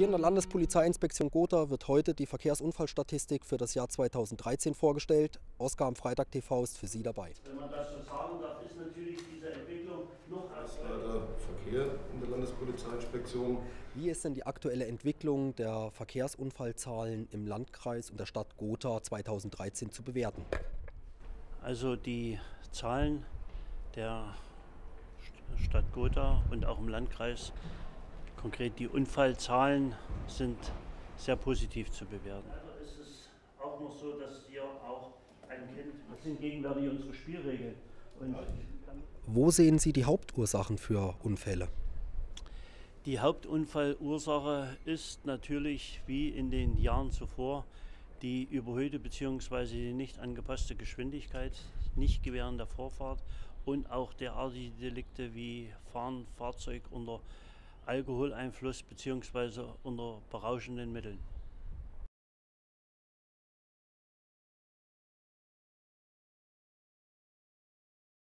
Hier in der Landespolizeiinspektion Gotha wird heute die Verkehrsunfallstatistik für das Jahr 2013 vorgestellt. Oskar am Freitag TV ist für Sie dabei. Wenn man das so sagen darf, ist natürlich diese Entwicklung noch Leiter Verkehr in der Landespolizeiinspektion. Wie ist denn die aktuelle Entwicklung der Verkehrsunfallzahlen im Landkreis und der Stadt Gotha 2013 zu bewerten? Also die Zahlen der Stadt Gotha und auch im Landkreis, konkret die Unfallzahlen, sind sehr positiv zu bewerten. Also ist es auch noch so, dass hier auch ein Kind, das sind gegenwärtig unsere Spielregeln. Und Wo sehen Sie die Hauptursachen für Unfälle? die Hauptunfallursache ist natürlich wie in den Jahren zuvor die überhöhte bzw. die nicht angepasste Geschwindigkeit, nicht Gewähren der Vorfahrt und auch derartige Delikte wie Fahren Fahrzeug unter Alkoholeinfluss bzw. unter berauschenden Mitteln.